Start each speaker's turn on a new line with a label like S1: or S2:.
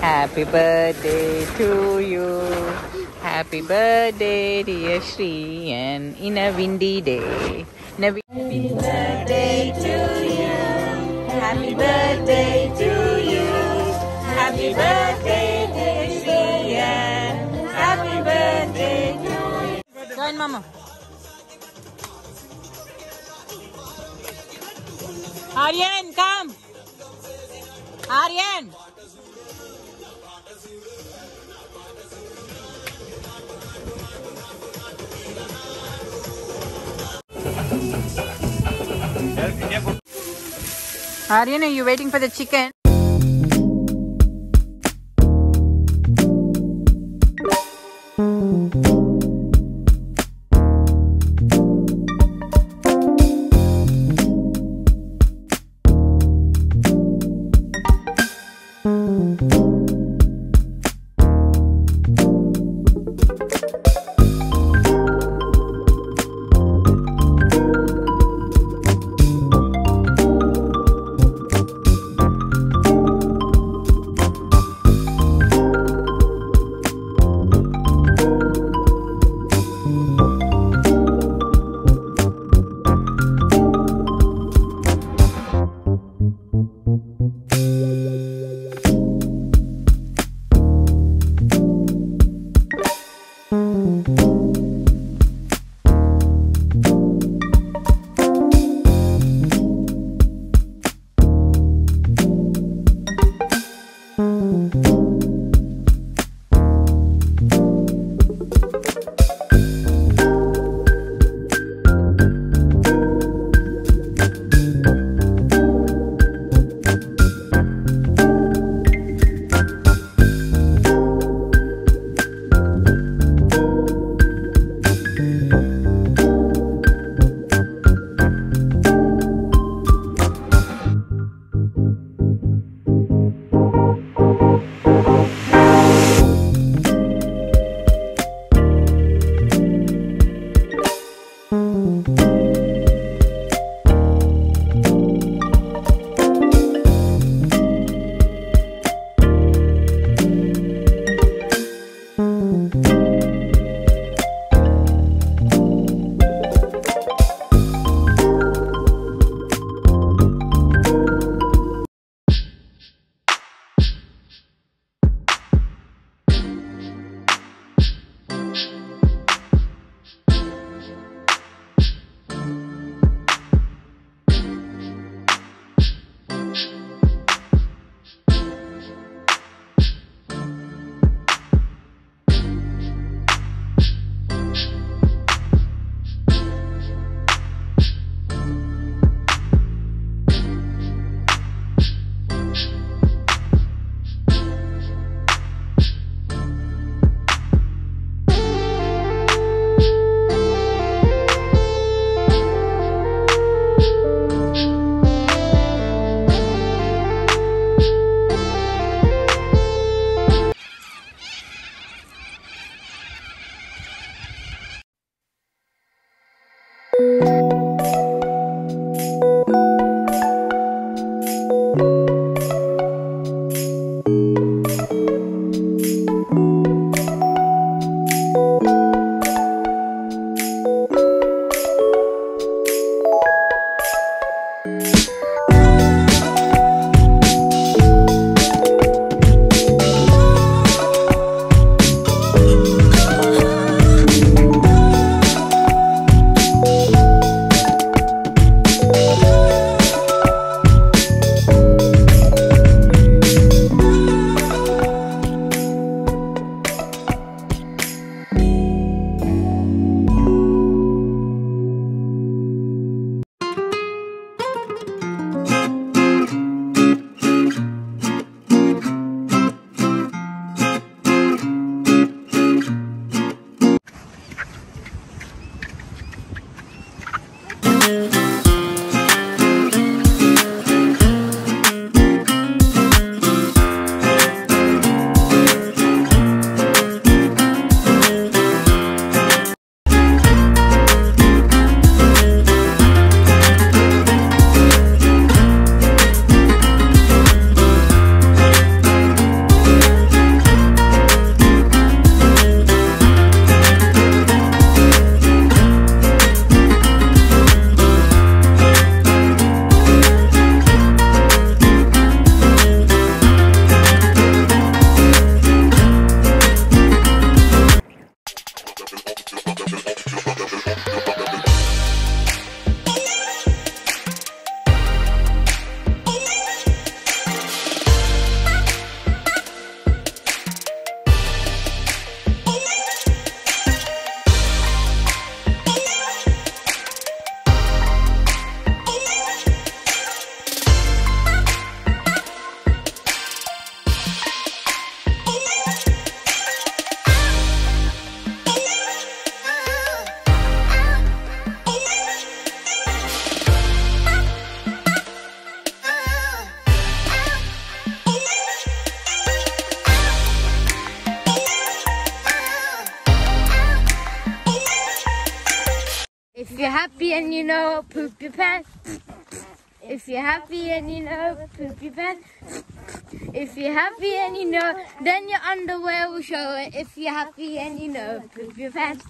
S1: Happy birthday to you. Happy birthday, dear Shri, and in a windy day. Happy birthday to you. Happy birthday to you. Happy birthday, dear Shri, and happy birthday to you. Join Mama. Aryan, come. Aryan. Aryan, are you waiting for the chicken?
S2: You're happy and you know, poop your pants. If you're happy and you know, poop your pants. If you're happy and you know, then your underwear will show it. If you're happy and you know, poop your pants.